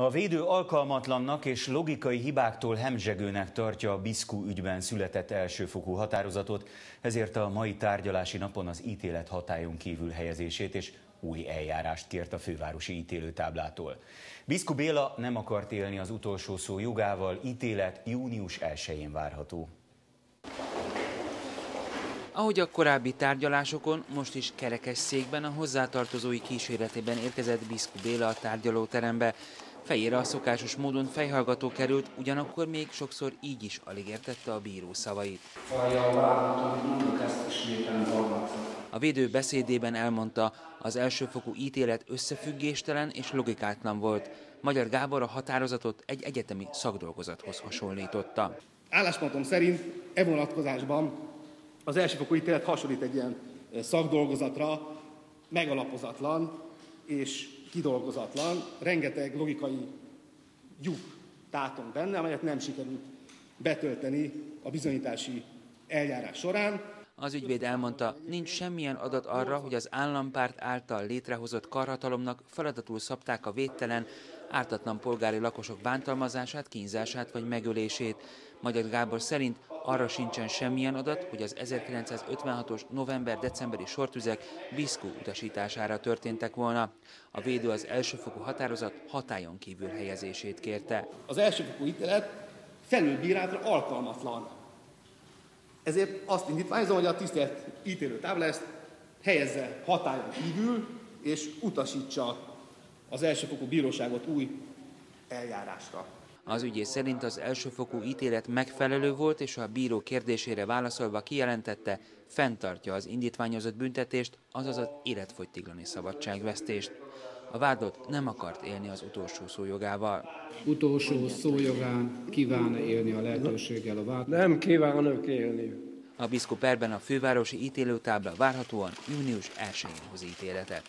A védő alkalmatlannak és logikai hibáktól hemzsegőnek tartja a Biszku ügyben született elsőfokú határozatot, ezért a mai tárgyalási napon az ítélet hatályon kívül helyezését és új eljárást kért a fővárosi ítélőtáblától. Biszku Béla nem akart élni az utolsó szó jogával, ítélet június 1-én várható. Ahogy a korábbi tárgyalásokon, most is kerekes székben a hozzátartozói kíséretében érkezett Biszku Béla a tárgyalóterembe. Fejére a szokásos módon fejhallgató került, ugyanakkor még sokszor így is alig értette a bíró szavait. A védő beszédében elmondta, az elsőfokú ítélet összefüggéstelen és logikátlan volt. Magyar Gábor a határozatot egy egyetemi szakdolgozathoz hasonlította. Álláspontom szerint e vonatkozásban az elsőfokú ítélet hasonlít egy ilyen szakdolgozatra, megalapozatlan és kidolgozatlan, rengeteg logikai lyuk tátunk benne, amelyet nem sikerült betölteni a bizonyítási eljárás során. Az ügyvéd elmondta, nincs semmilyen adat arra, hogy az állampárt által létrehozott karhatalomnak feladatul szabták a védtelen, ártatlan polgári lakosok bántalmazását, kínzását vagy megölését. Magyar Gábor szerint arra sincsen semmilyen adat, hogy az 1956-os november-decemberi sortüzek Biszkú utasítására történtek volna. A védő az elsőfokú határozat hatályon kívül helyezését kérte. Az elsőfokú ítélet felülbírálatra alkalmatlan. Ezért azt indítványozom, hogy a tisztelt ítélő tábla ezt helyezze hatályon kívül, és utasítsa az elsőfokú bíróságot új eljárásra. Az ügyész szerint az elsőfokú ítélet megfelelő volt, és a bíró kérdésére válaszolva kijelentette, fenntartja az indítványozott büntetést, azaz az életfogytiglani szabadságvesztést. A vádlott nem akart élni az utolsó szójogával. Utolsó szójogán kíván élni a lehetőséggel a vádlott? Nem kívánok élni. A biszkoperben a fővárosi ítélőtábla várhatóan június 1-én hoz ítéletet.